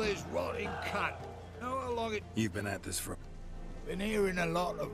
this rotting cut. Know how long it... You've been at this for... Been hearing a lot of...